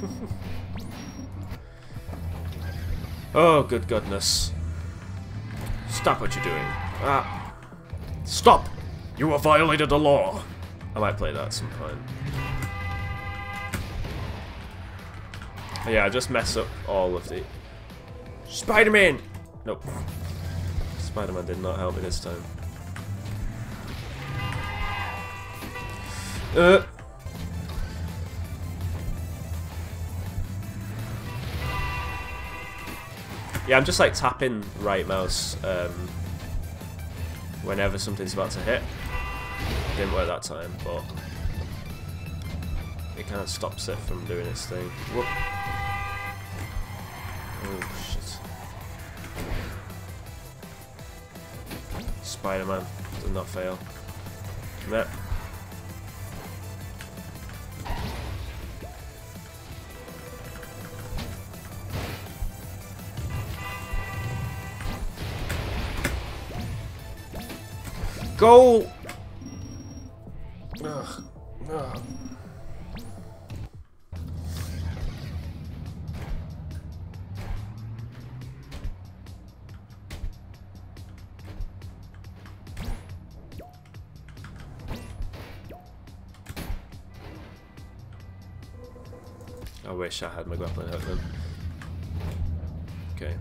oh, good goodness. Stop what you're doing. Ah. Stop! You have violated the law. I might play that some point. Yeah, I just mess up all of the... Spider-Man! Nope. Spider-Man did not help me this time. Uh. Yeah, I'm just like tapping right mouse um, whenever something's about to hit. Didn't work that time, but it kind of stops it from doing its thing. Whoop. Oh shit. Spider-Man did not fail. Yep. Goal! I had my grappling hook then. Okay.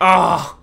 Ah! Hmm.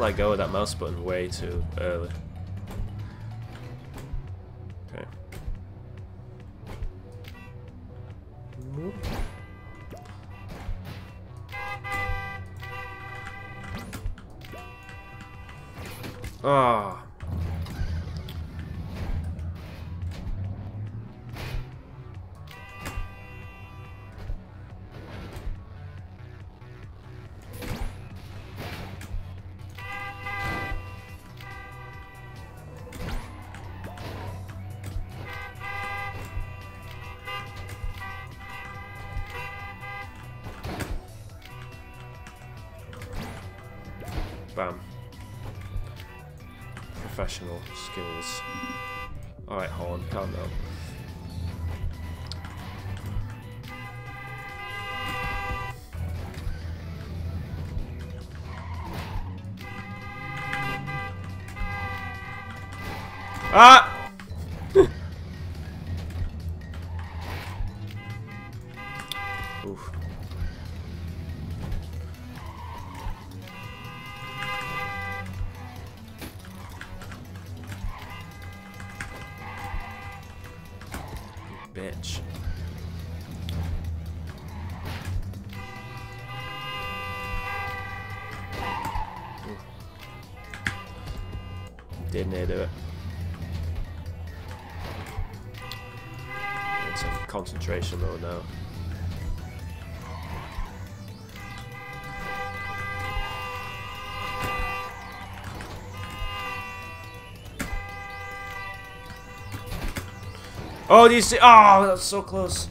Letting go of that mouse button way too early. Professional skills. Alright, Horn, calm down. Ah! Oh, you see? Oh, that's so close.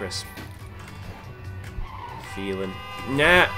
Crisp feeling. Nah!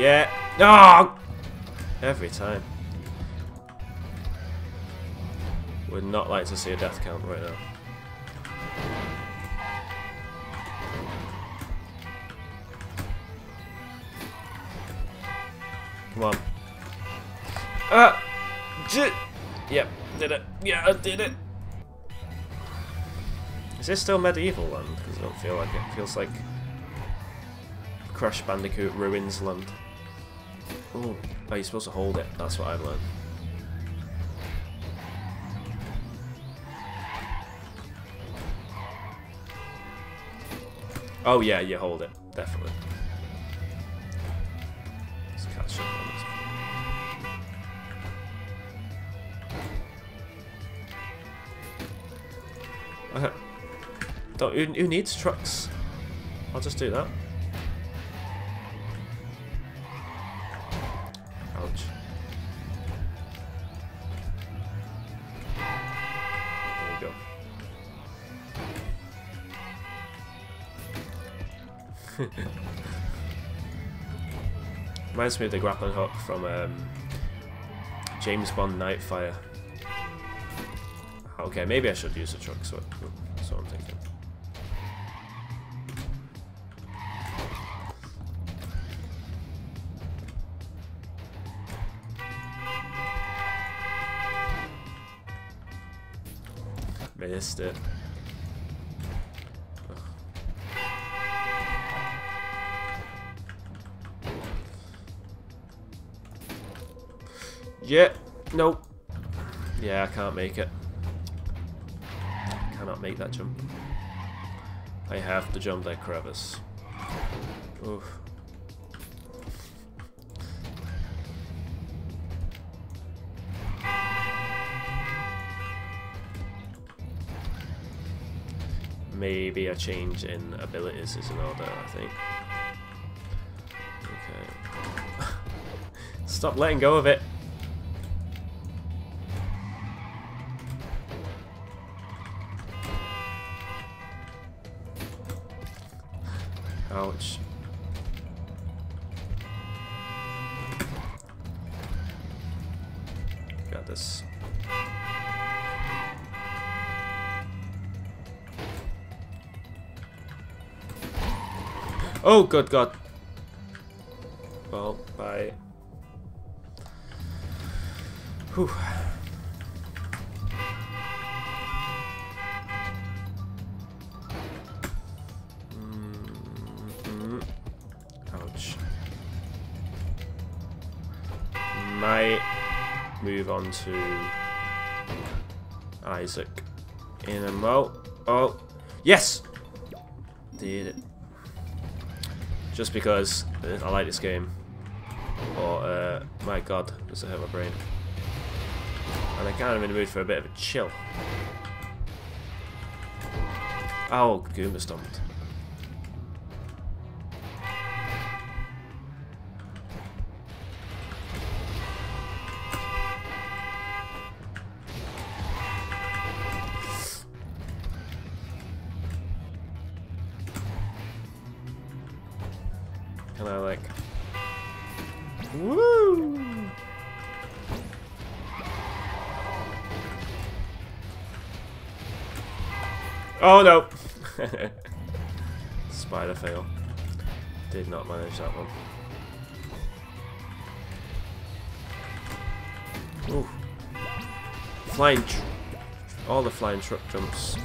Yeah. No. Every time. Would not like to see a death count right now. Come on. Ah! J yep, did it. Yeah, I did it. Is this still medieval land? Because I don't feel like it. it. Feels like Crash Bandicoot Ruins land. Oh, oh, you're supposed to hold it. That's what I've learned. Oh yeah, you hold it. Definitely. Let's catch up on this. Okay. Don't, who, who needs trucks? I'll just do that. Reminds me of the grappling hook from um, James Bond Nightfire. Okay, maybe I should use the truck, so that's what I'm thinking. Missed it. Yeah, nope. Yeah, I can't make it. Cannot make that jump. I have to jump that crevice. Oof. Maybe a change in abilities is in order, I think. Okay. Stop letting go of it. Ouch. Got this. Oh, good God. Well, bye. Whew. To Isaac in a mo. Oh, yes! Did it. Just because I like this game. Or, uh, my god, does it hurt my brain. And I'm kind of in the mood for a bit of a chill. Oh, Goomba stomped. Manage that one. Ooh. Flying all the flying truck jumps.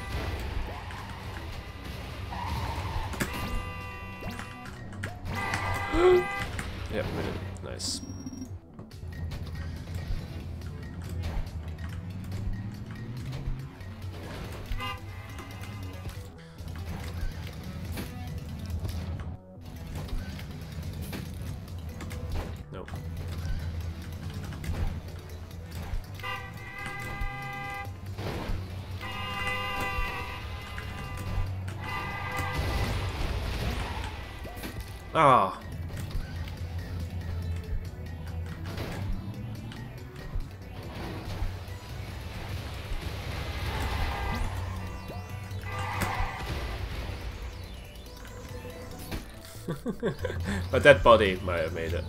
A dead body might have made it.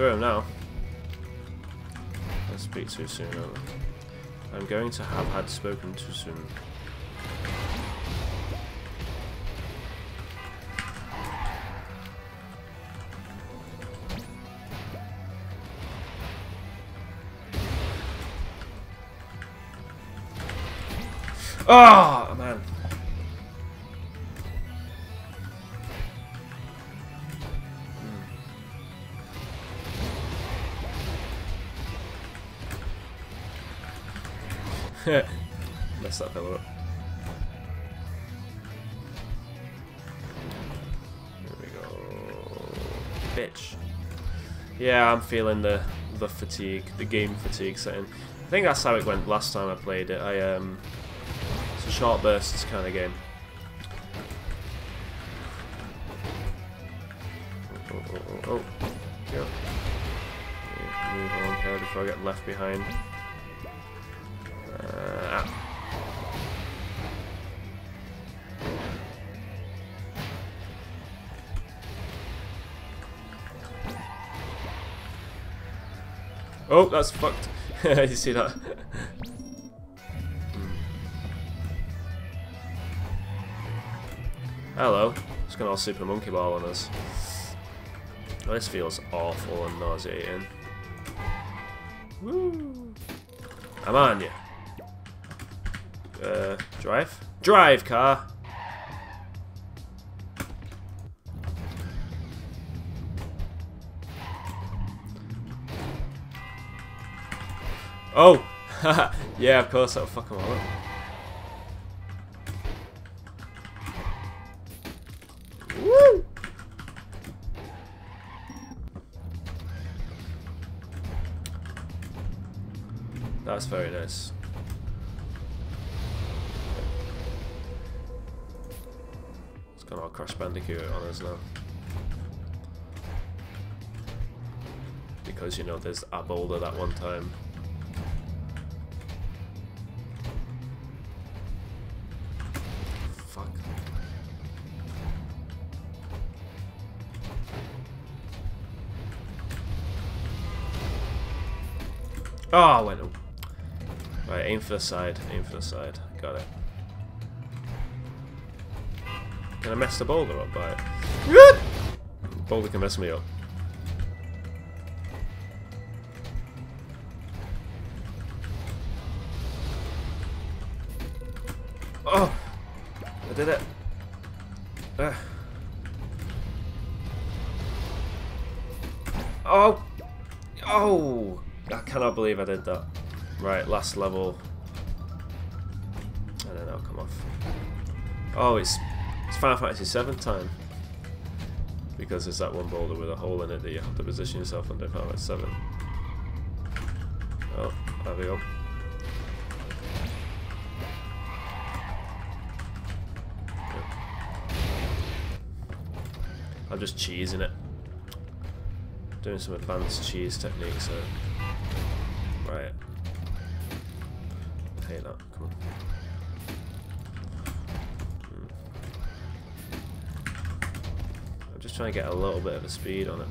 Through him now. I speak too soon. I? I'm going to have had spoken too soon. Oh Mess that fella up. There we go. Bitch. Yeah, I'm feeling the the fatigue, the game fatigue setting. I think that's how it went last time I played it. I um, it's a short bursts kind of game. Oh, oh, oh, oh. Go. Yeah, Move on here before I get left behind. Oh, that's fucked. you see that? Hello. Just gonna all super monkey ball on us. Oh, this feels awful and nauseating. Woo! I'm on you. Uh, drive? Drive, car! Oh! yeah, of course, that'll fuck them all up. Woo! That's very nice. It's gone all Crash Bandicoot on us now. Because, you know, there's a boulder that one time. Oh, I went up. Right, aim for the side, aim for the side. Got it. Can I mess the boulder up by it? boulder can mess me up. Believe I did that. Right, last level. And then I'll come off. Oh, it's it's Final Fantasy 7 time. Because there's that one boulder with a hole in it that you have to position yourself under Final Fantasy 7. Oh, there we go. I'm just cheesing it. Doing some advanced cheese techniques. So. Just trying to get a little bit of a speed on it.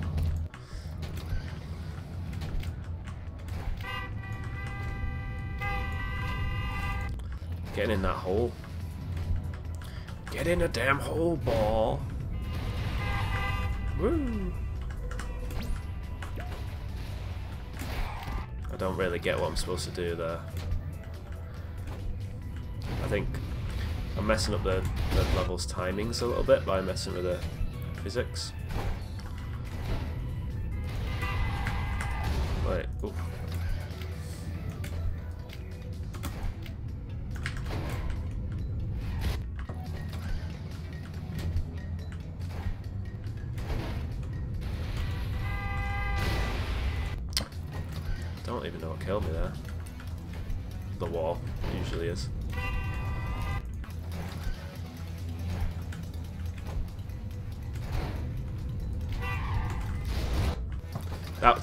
Getting in that hole. Get in a damn hole, ball. Woo! I don't really get what I'm supposed to do there. I think I'm messing up the, the level's timings a little bit by messing with the physics.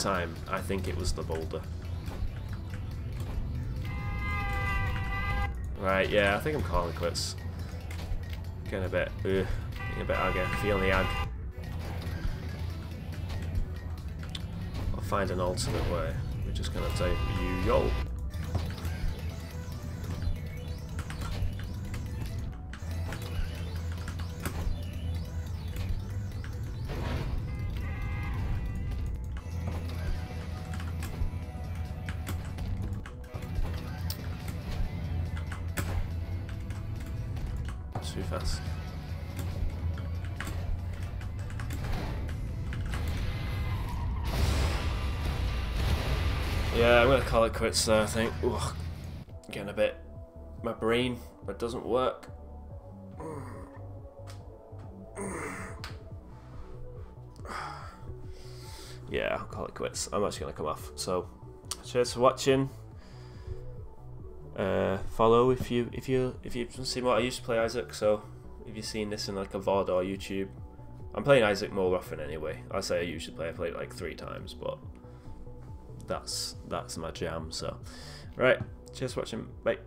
Time, I think it was the boulder. Right, yeah, I think I'm calling quits. Getting a bit, ugh, getting a bit aggy, feeling the ag. I'll find an alternate way. We're just gonna take you yo. Quits there, I think. Ugh. Getting a bit... My brain, it doesn't work. Yeah, I'll call it quits. I'm actually gonna come off. So, cheers for watching. Uh, follow if you if you if you've seen what I used to play Isaac. So, if you've seen this in like a VOD or YouTube, I'm playing Isaac more often anyway. I say I usually play. I play it like three times, but that's that's my jam. So, right. Cheers for watching. Bye.